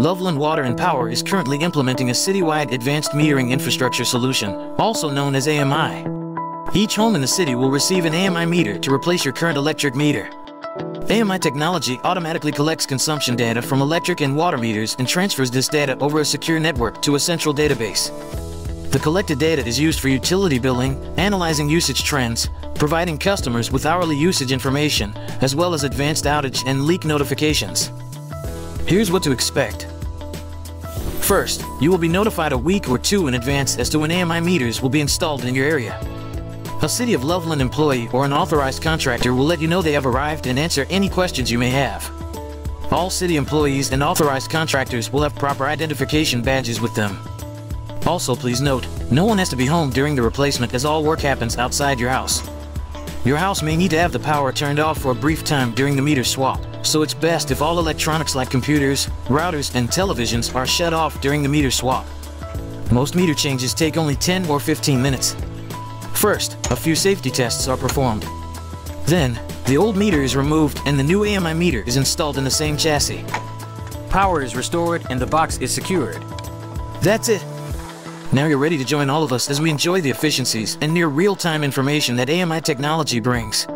Loveland Water and Power is currently implementing a citywide advanced metering infrastructure solution, also known as AMI. Each home in the city will receive an AMI meter to replace your current electric meter. AMI technology automatically collects consumption data from electric and water meters and transfers this data over a secure network to a central database. The collected data is used for utility billing, analyzing usage trends, providing customers with hourly usage information, as well as advanced outage and leak notifications. Here's what to expect. First, you will be notified a week or two in advance as to when AMI meters will be installed in your area. A City of Loveland employee or an authorized contractor will let you know they have arrived and answer any questions you may have. All city employees and authorized contractors will have proper identification badges with them. Also, please note, no one has to be home during the replacement as all work happens outside your house. Your house may need to have the power turned off for a brief time during the meter swap, so it's best if all electronics like computers, routers, and televisions are shut off during the meter swap. Most meter changes take only 10 or 15 minutes. First, a few safety tests are performed. Then, the old meter is removed and the new AMI meter is installed in the same chassis. Power is restored and the box is secured. That's it. Now you're ready to join all of us as we enjoy the efficiencies and near real-time information that AMI technology brings.